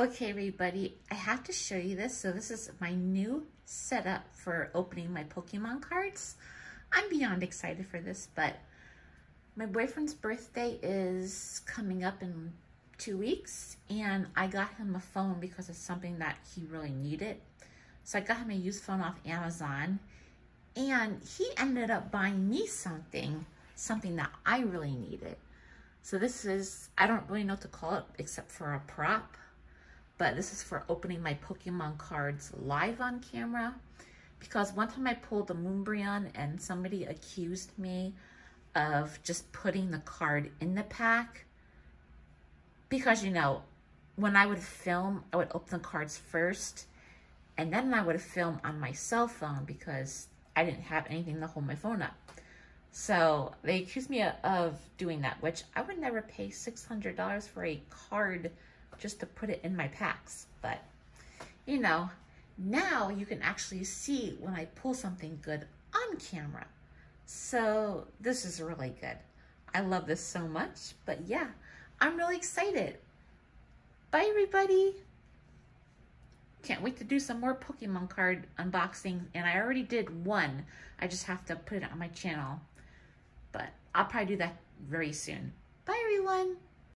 Okay, everybody, I have to show you this. So this is my new setup for opening my Pokemon cards. I'm beyond excited for this, but my boyfriend's birthday is coming up in two weeks, and I got him a phone because it's something that he really needed. So I got him a used phone off Amazon, and he ended up buying me something, something that I really needed. So this is, I don't really know what to call it except for a prop but this is for opening my Pokemon cards live on camera. Because one time I pulled the Moonbreon and somebody accused me of just putting the card in the pack. Because, you know, when I would film, I would open the cards first. And then I would film on my cell phone because I didn't have anything to hold my phone up. So they accused me of doing that, which I would never pay $600 for a card just to put it in my packs. But, you know, now you can actually see when I pull something good on camera. So this is really good. I love this so much. But yeah, I'm really excited. Bye, everybody. Can't wait to do some more Pokemon card unboxing. And I already did one. I just have to put it on my channel. But I'll probably do that very soon. Bye, everyone.